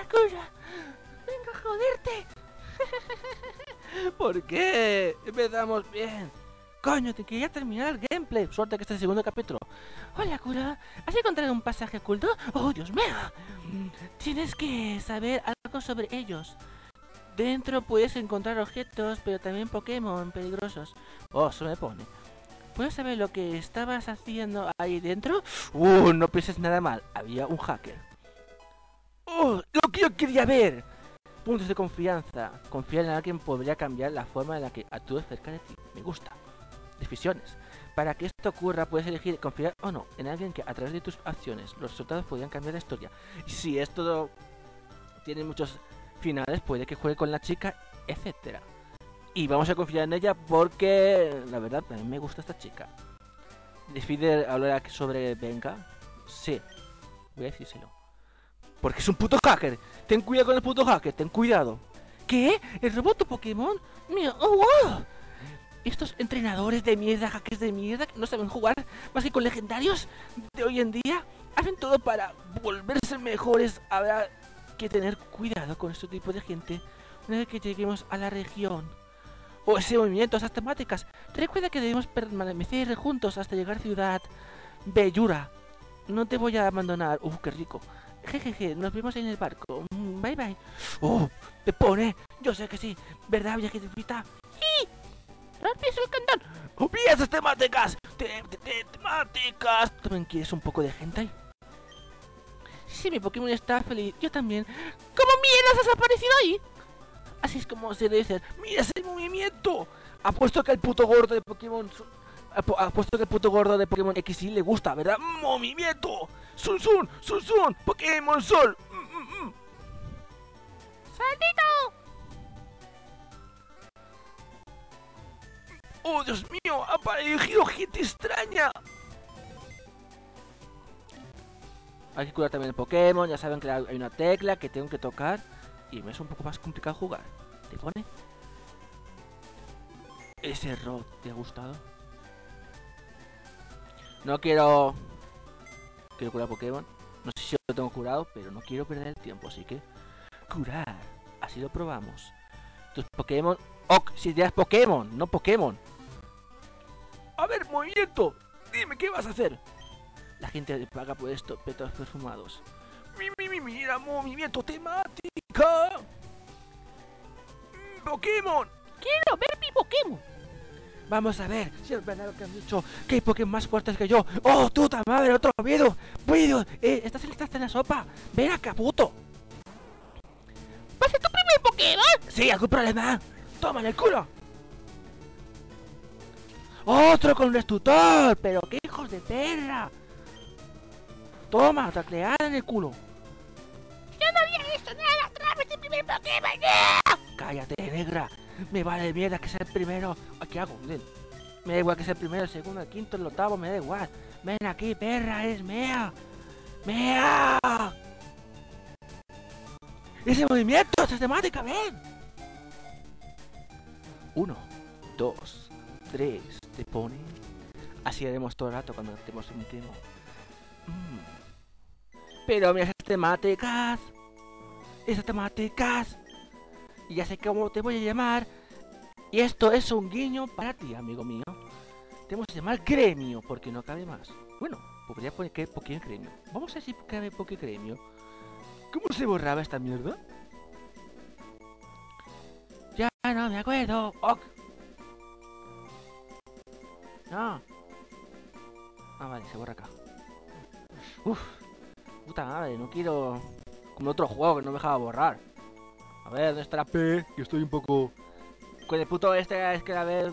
¡Hola, Cura! ¡Vengo a joderte! ¿Por qué? Empezamos bien. Coño, te quería terminar el gameplay. Suerte que este es el segundo capítulo. Hola, Cura. ¿Has encontrado un pasaje oculto? ¡Oh, Dios mío! Tienes que saber algo sobre ellos. Dentro puedes encontrar objetos, pero también Pokémon peligrosos. Oh, eso me pone. ¿Puedes saber lo que estabas haciendo ahí dentro? Uh, no pienses nada mal. Había un hacker. Oh, lo que yo quería ver. Puntos de confianza. Confiar en alguien podría cambiar la forma en la que actúes cerca de ti. Me gusta. Decisiones. Para que esto ocurra, puedes elegir confiar o no en alguien que a través de tus acciones los resultados podrían cambiar la historia. Si esto tiene muchos finales, puede que juegue con la chica, etcétera. Y vamos a confiar en ella porque, la verdad, a mí me gusta esta chica. ¿Decide hablar sobre Venga? Sí. Voy a decírselo. Porque es un puto hacker. Ten cuidado con el puto hacker, ten cuidado. ¿Qué? ¿El robot Pokémon? Oh wow. Estos entrenadores de mierda, hackers de mierda, que no saben jugar más que con legendarios de hoy en día, hacen todo para volverse mejores. Habrá que tener cuidado con este tipo de gente una vez que lleguemos a la región. O ese movimiento, esas temáticas. Recuerda que debemos permanecer juntos hasta llegar a Ciudad Bellura. No te voy a abandonar. Uf, qué rico. Jejeje, nos vemos en el barco. Mm, bye bye. Oh, te pone. Yo sé que sí. ¿Verdad, viejita? ¡Sí! ¡Rompes el cantón! ¡Olvida esas temáticas! Te, te, te, temáticas! ¿También quieres un poco de gente? Sí, mi Pokémon está feliz. Yo también. ¿Cómo mierdas has aparecido ahí? Así es como se dice. ¡Mira ese movimiento! Apuesto que el puto gordo de Pokémon... Apuesto que el puto gordo de Pokémon XY le gusta, ¿verdad? ¡Movimiento! ¡Sun Sun! ¡Sun Sun! ¡Pokémon Sol! Mm, mm, mm. ¡Saldito! ¡Oh, Dios mío! ¡Ha aparecido gente extraña! Hay que curar también el Pokémon. Ya saben que hay una tecla que tengo que tocar. Y me es un poco más complicado jugar. ¿Te pone? Ese error, ¿te ha gustado? No quiero... Quiero curar Pokémon. No sé si lo tengo curado, pero no quiero perder el tiempo, así que... Curar. Así lo probamos. Tus Pokémon... ¡Oh! Si te das Pokémon, no Pokémon. A ver, movimiento. Dime, ¿qué vas a hacer? La gente le paga por esto, petos perfumados. Mi, mi, mi, mira, movimiento temática. Mm, Pokémon. Quiero ver mi Pokémon. Vamos a ver si es verdad lo que han dicho. Que hay Pokémon más fuertes que yo. ¡Oh, puta madre! ¡Otro miedo! ¡Puedo! Eh, ¿Estás en, estás en la sopa? ¡Ven acá, puto! ¿Va a ser tu primer Pokémon? Sí, algún problema. ¡Toma en el culo! ¡Otro con un tutor! ¡Pero qué hijos de perra! Toma, tacleada en el culo. Yo no había visto nada. ¡Tráeme tu primer Pokémon! ¡No! Cállate, negra. Me vale mierda que sea el primero. ¿Qué hago? Me da igual que sea el primero, el segundo, el quinto, el octavo, me da igual. Ven aquí, perra, es mea. ¡Mea! ¡Ese movimiento! ¡Esa temática! ¡Ven! Uno, dos, tres, te pone. Así haremos todo el rato cuando estemos en tiempo. Mm. Pero mira esas temáticas. Esas temáticas. Y ya sé cómo te voy a llamar. Y esto es un guiño para ti, amigo mío. Te vamos a llamar gremio, porque no cabe más. Bueno, podría poner que Pokémon gremio. Vamos a ver si cabe Pokémon gremio. ¿Cómo se borraba esta mierda? Ya no me acuerdo. Ok. No. Ah, vale, se borra acá. Uf. Puta madre, no quiero... Como otro juego que no me dejaba borrar. A ver, ¿dónde está la P? Que estoy un poco... Con el puto este es que a ver...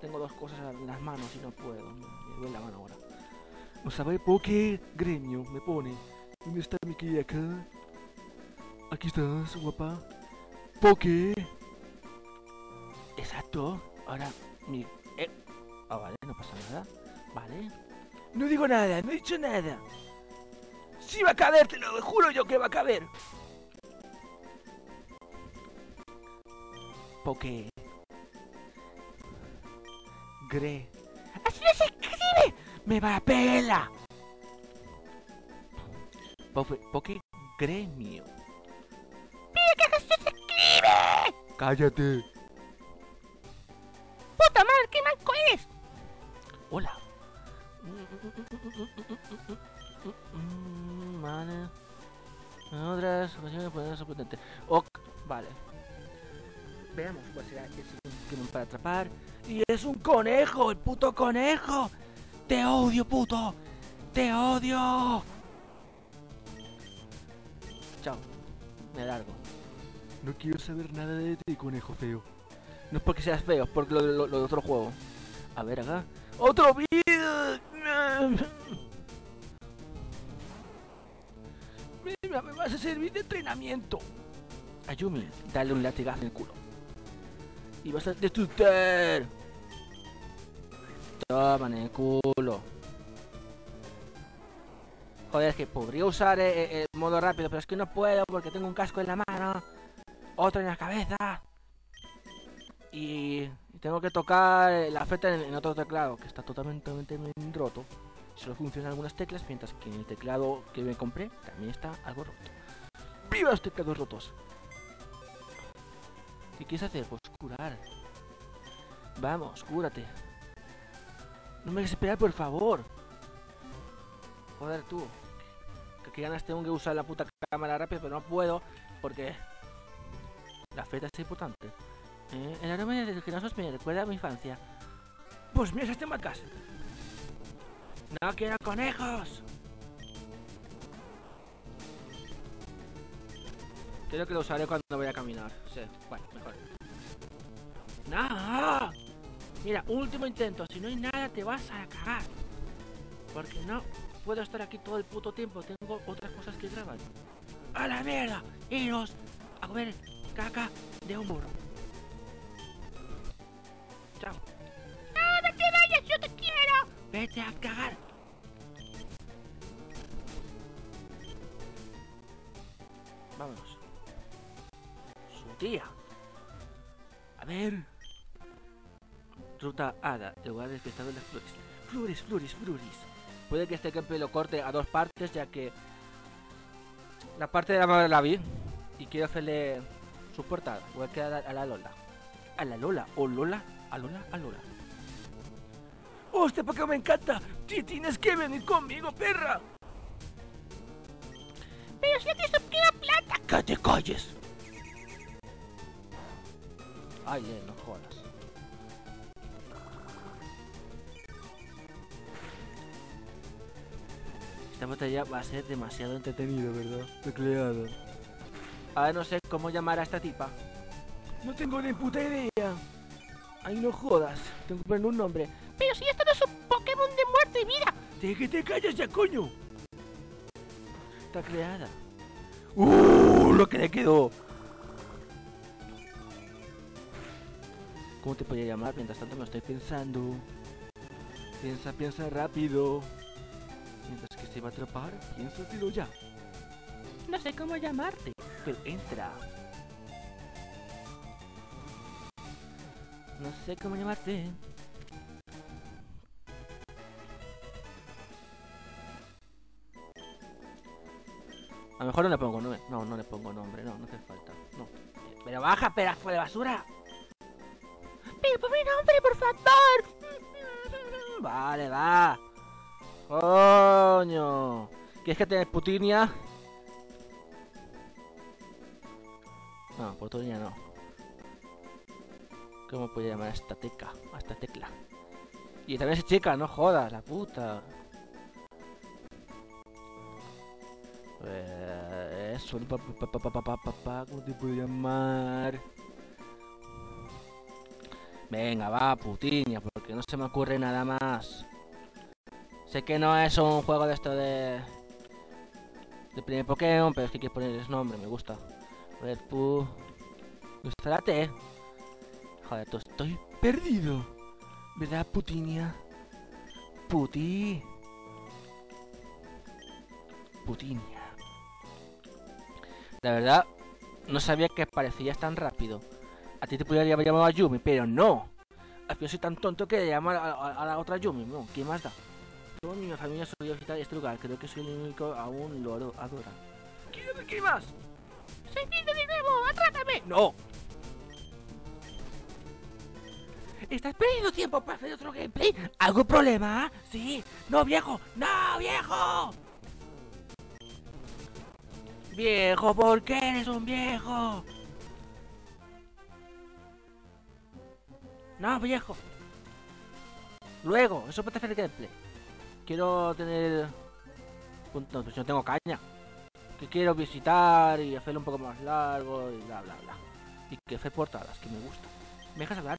Tengo dos cosas en las manos y no puedo. Me duele la mano ahora. Vamos a ver, Poké Gremio, me pone. ¿Dónde está mi querida acá? Aquí estás, guapa. Poké. Exacto. Ahora, mi... Eh. Ah, vale, no pasa nada. Vale. No digo nada, no he dicho nada. Sí va a caber, te lo juro yo que va a caber. Poké. Gre. ¡Así no se escribe! ¡Me va a pela! Poké Gremio. Cállate. ¡Puta madre, qué manco es! Hola. Mm, Vale. En otras ocasiones pueden ser potente. Ok, vale. Veamos cuál será el siguiente Pokémon para atrapar. Y es un conejo, el puto conejo. Te odio, puto. Te odio. Chao. Me largo. No quiero saber nada de ti, conejo feo. No es porque seas feo, es porque lo, lo- lo de otro juego. A ver acá. ¡Otro vídeo! Mira, me vas a servir de entrenamiento. Ayumi, dale un latigazo en el culo. Y vas a disfrutar. Toma en el culo. Joder, es que podría usar eh, eh, el modo rápido, pero es que no puedo porque tengo un casco en la mano, otro en la cabeza. Y tengo que tocar eh, la feta en, en otro teclado que está totalmente, totalmente roto. Solo funcionan algunas teclas, mientras que en el teclado que me compré también está algo roto. ¡Viva los teclados rotos! ¿Qué quieres hacer? Pues curar. Vamos, cúrate. No me dejes esperar, por favor. Joder, tú. Que, ganas tengo que usar la puta cámara rápida, pero no puedo porque la feta es importante. Eh, el aroma de genosos me recuerda a mi infancia. Pues mira este Madcast. ¡No quiero conejos! Creo que lo usaré cuando voy a caminar. Sí, bueno, mejor. ¡No! Mira, último intento. Si no hay nada, te vas a cagar. Porque no puedo estar aquí todo el puto tiempo. Tengo otras cosas que grabar. ¡A la mierda! Iros a comer caca de un burro. Chao. ¡No, no te vayas! ¡Yo te quiero! Vete a cagar. Tía. A ver. Ruta Hada, lugar despistado de las flores. Flores, flores, flores. Puede que este gameplay lo corte a dos partes, ya que la parte de la madre la vi y quiero hacerle su portada. Voy a quedar a la Lola. A la Lola, o Lola, a Lola, a Lola. ¡Oh, este Pokémon me encanta! ¡Ti- Tienes que venir conmigo, perra! ¡Pero si te queda plata! ¡Que te calles! Ay, eh, no jodas. Esta batalla va a ser demasiado entretenido, ¿verdad? Tecleado. Ahora no sé cómo llamar a esta tipa. No tengo ni puta idea. Ay, no jodas. Tengo que poner un nombre. ¡Pero si esto no es un Pokémon de muerte y vida! ¡De que te calles ya, coño! Está creada. ¡Uh! Lo que le quedó. ¿Cómo te podría llamar? Mientras tanto me lo estoy pensando. Piensa, piensa rápido. Mientras que se va a atrapar, piénsatelo ya. No sé cómo llamarte, pero entra. No sé cómo llamarte. A lo mejor no le pongo nombre. No, no le pongo nombre. No, no hace falta. No. Pero baja, pedazo de basura nombre, por favor. Vale, va. Coño. ¿Quieres que te putinia? No, putinia no. ¿Cómo puede llamar a esta tecla? A esta tecla. Y también es chica, no jodas, la puta. Eh, eso, ¿cómo te puedo llamar? Venga, va, putiña, porque no se me ocurre nada más. Sé que no es un juego de esto de... De primer Pokémon, pero es que hay que ponerles nombre, me gusta. Gusta la T. Joder, tú estoy perdido. ¿Verdad, putiña? Puti. Putiña. La verdad, no sabía que parecías tan rápido. A ti te podría haber llamado a Yumi, pero no. Al final soy tan tonto que llamo a, la otra Yumi. No, ¿quién más da? Toda mi familia solía visitar este lugar. Creo que soy el único aún lo ado- adora. ¿Quién, quién más? ¡Soy lindo de nuevo! ¡Atrápame! No. ¿Estás perdiendo tiempo para hacer otro gameplay? ¿Algún problema? Sí. No, viejo. No, viejo. Viejo, ¿por qué eres un viejo? No, viejo. Luego, eso puede hacer el gameplay. Quiero tener... No, pues no tengo caña. Que quiero visitar y hacerlo un poco más largo y bla bla bla. Y que hacer portadas, que me gusta. ¿Me dejas hablar?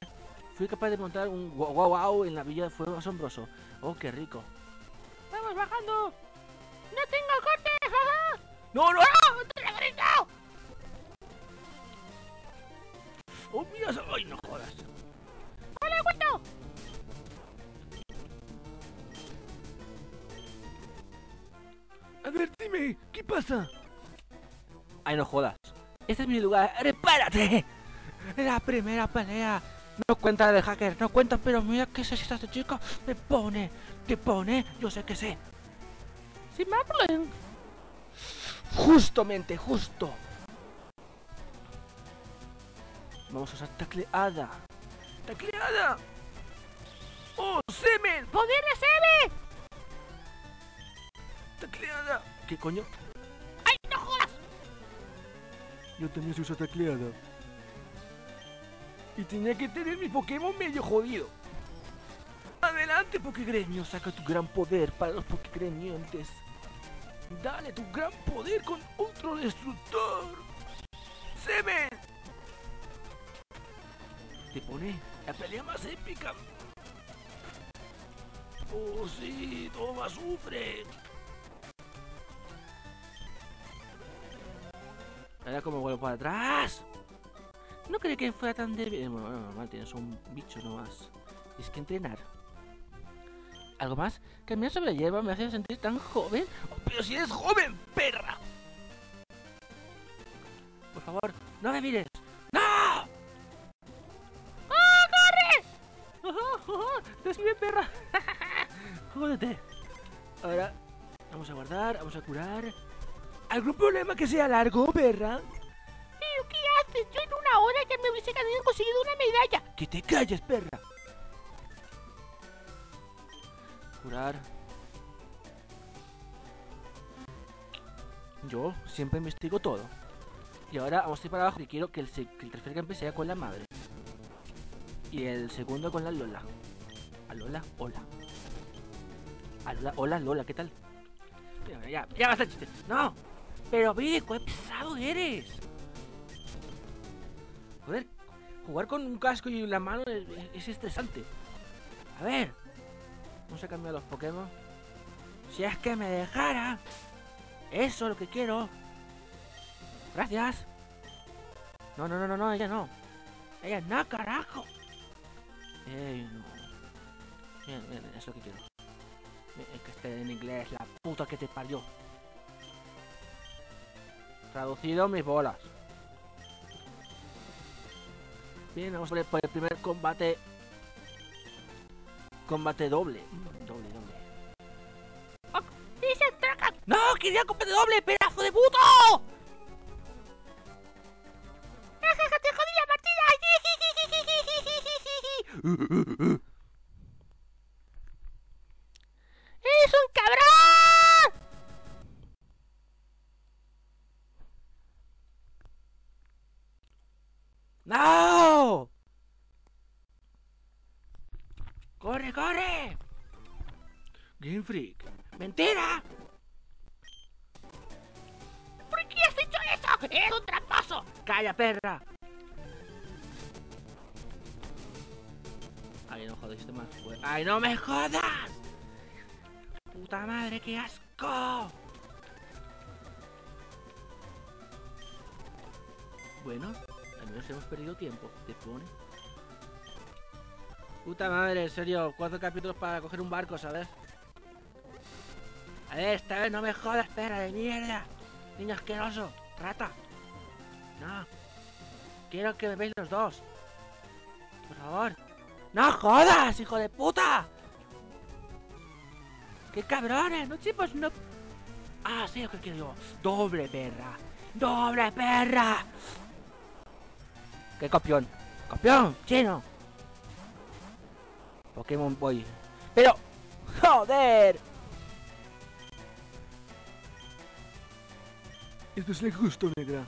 Fui capaz de montar un guau guau guau en la villa de fuego asombroso. Oh, qué rico. ¡Vamos bajando! ¡No tengo corte! ¡Ja, no, no! ¡No! ¡Te la ¡Oh, mira! ¡Ay, no jodas! Ver, dime, ¿qué pasa? Ay, no jodas. Este es mi lugar. ¡Repárate! La primera pelea. No cuenta de hacker, no cuenta, pero mira qué se este chico. Me pone, te pone, yo sé que sé. Si me hablan. Justamente, justo. Vamos a usar tacleada. ¡Tacleada! ¡Oh, semen! ¡Poder de semen! ¡Tacleada! ¿Qué coño? ¡Ay, no jodas! Yo también se usa tacleada. Y tenía que tener mi Pokémon medio jodido. Adelante, Pokégremio, saca tu gran poder para los Pokégremientes. Dale tu gran poder con otro destructor. ¡Semen! Te pone la pelea más épica. Oh, sí, toma, sufre. Ahora como vuelvo para atrás. No creí que fuera tan débil. Bueno, normal, tienes un bicho nomás. Tienes que entrenar. ¿Algo más? Caminar sobre hierba me hace sentir tan joven. Oh, pero si eres joven, perra. Por favor, no me mires. ¡No! ¡Oh, corre! ¡Oh, oh, oh! bien, perra! Jódete. Ahora, vamos a guardar, vamos a curar. ¿Algún problema que sea largo, perra? ¿Qué haces? Yo en una hora ya me hubiese conseguido una medalla. ¡Que te calles, perra! Curar. Yo siempre investigo todo. Y ahora vamos a ir para abajo y quiero que el, tercer gameplay sea con la madre. Y el segundo con la Lola. A Lola, hola. A Lola, hola, Lola, ¿qué tal? Ya, ya, ya basta chiste. ¡No! Pero Vico, qué pesado eres. Joder, jugar con un casco y la mano es, estresante. A ver, vamos a cambiar los Pokémon. Si es que me dejara. Eso es lo que quiero. Gracias. No, no, no, no, no, ella no. Ella no, carajo. Ey, no. Bien, bien, es lo que quiero. Es que esté en inglés, la puta que te parió. Traducido mis bolas. Bien, vamos a ver por el primer combate. Combate doble. Doble, doble. ¡Oh! ¡No! ¡Quería combate doble! ¡Pedazo de puto! ¡Te jodí la partida! Ay, no jodiste más ¡Ay, no me jodas! ¡Puta madre, qué asco! Bueno, menos hemos perdido tiempo. Te pone. Puta madre, en serio, cuatro capítulos para coger un barco, ¿sabes? A ver, esta vez no me jodas, espera, de mierda. Niño asqueroso, rata. No. Quiero que me veáis los dos. Por favor. ¡No jodas, hijo de puta! ¡Qué cabrones! No chicos, no... Ah, sí, lo que quiero yo. Doble perra. ¡Doble perra! ¡Qué copión! ¡Copión! ¡Chino! Pokémon Boy. Pero... ¡Joder! Esto es injusto, negra.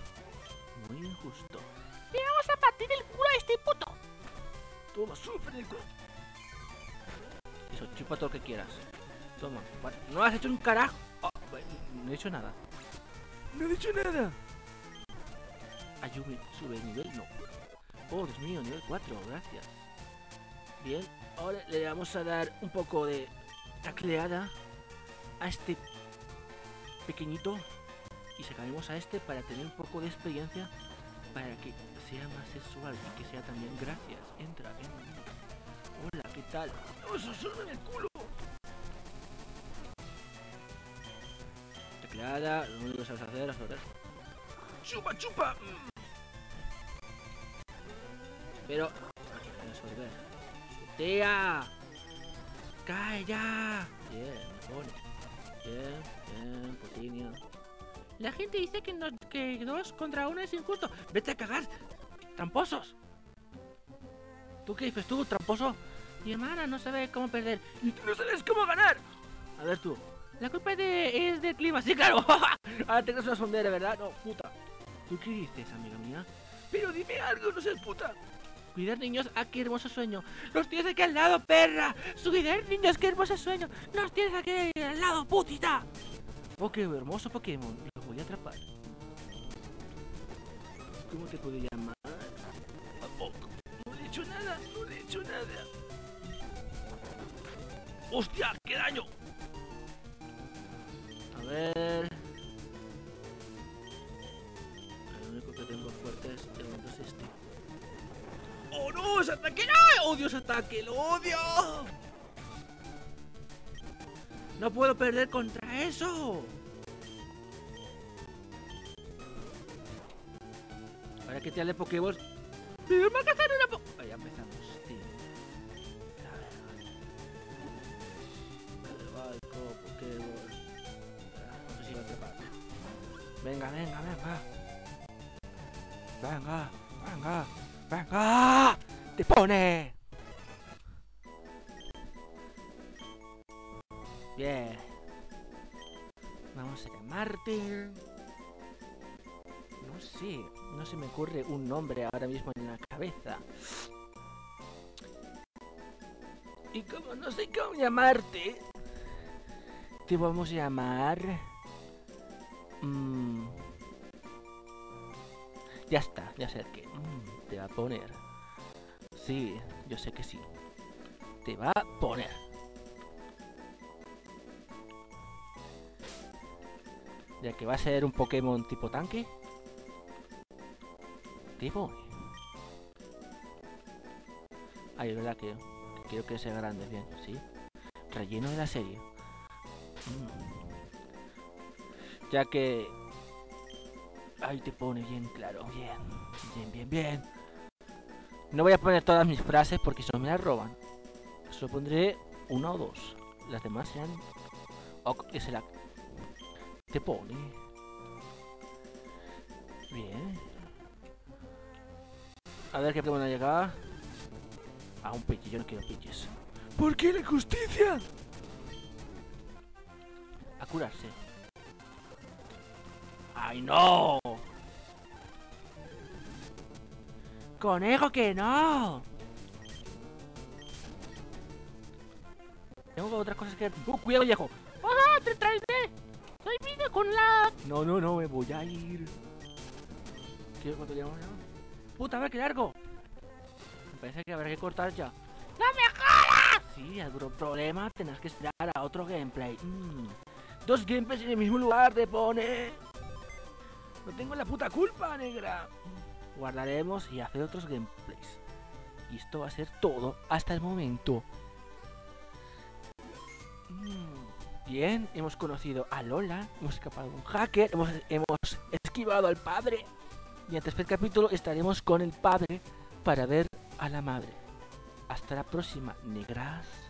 Muy injusto. ¡Le vamos a partir el culo a este puto! Toma, sufre, negra. Eso, chupa todo lo que quieras. Toma. No has hecho un carajo. Oh, vale, no he hecho nada. No he dicho nada. Ayubi, sube de nivel, no. Oh, Dios mío, nivel 4, gracias. Bien, ahora le vamos a dar un poco de tacleada a este pequeñito y sacaremos a este para tener un poco de experiencia para que sea más sexual y que sea también gracias. Entra, entra. Hola, ¿qué tal? ¡No, solo en el culo! Tecleada, lo único que sabes hacer es flotar. ¡Chupa, chupa! Pero... Resolver. ¡Tía! ¡Cae ya! Bien, me La gente dice que, dos contra uno es injusto. ¡Vete a cagar! ¡Tramposos! ¿Tú qué dices tú, tramposo? Mi hermana no sabe cómo perder. ¡Y tú no sabes cómo ganar! A ver tú. La culpa de, es del clima. Sí, claro. Ahora tengas una sondera, ¿verdad? No, puta. ¿Tú qué dices, amiga mía? Pero dime algo, no seas puta. Cuidar niños, ah, qué hermoso sueño. Los tienes aquí al lado, perra. Cuidar niños, qué hermoso sueño. Los tienes aquí al lado, putita. Oh, qué hermoso Pokémon. Voy a atrapar. ¿Cómo te puedo llamar? Oh, no le he hecho nada, no le he hecho nada. ¡Hostia! ¡Qué daño! A ver. El único que tengo fuerte es el momento es este. ¡Oh no! ¡Ese ataque! ¡No! ¡Odio ese ataque! ¡Lo odio! ¡No puedo perder contra eso! Te de Pokéball. ¡Me va a cazar una po ah, ya empezamos, tío. A ver, vale. Balco, Pokéball. No sé si va a atrapar. Venga, venga, venga. Venga, venga, venga. ¡Te pone! Bien. Vamos a llamarte. Se me ocurre un nombre ahora mismo en la cabeza. Y como no sé cómo llamarte, te vamos a llamar... Mm, ya está, ya sé que mm, te va a poner. Sí, yo sé que sí. Te va a poner. Ya que va a ser un Pokémon tipo tanque. Tipo. Ay, es verdad que, que quiero que sea grande, bien, ¿sí? Relleno de la serie. Mm. Ya que... Ahí te pone bien claro, bien, bien, bien, bien. No voy a poner todas mis frases porque si no me las roban. Solo pondré una o dos. Las demás sean... Ok, es el Te pone. Bien. A ver qué Pokémon ha llegado. A un pichi, yo no quiero piches. ¿Por qué la justicia? A curarse. ¡Ay, no! ¡Conejo que no! Tengo otras cosas que... ¡Uh, cuidado, viejo! ¡Ah, te traes ¡Soy vida con la... No, no, no, me voy a ir. ¿Qué cuánto llevamos? ¡Puta, a ver qué largo! Me parece que habrá que cortar ya. ¡No me jodas! Sí, algún problema, tendrás que esperar a otro gameplay. Mm. Dos gameplays en el mismo lugar, te pone. No tengo la puta culpa, negra. Guardaremos y hacer otros gameplays. Y esto va a ser todo hasta el momento. Mm. Bien, hemos conocido a Lola, hemos escapado de un hacker, hemos, hemos esquivado al padre. Y en el tercer capítulo estaremos con el padre para ver a la madre. Hasta la próxima, negras.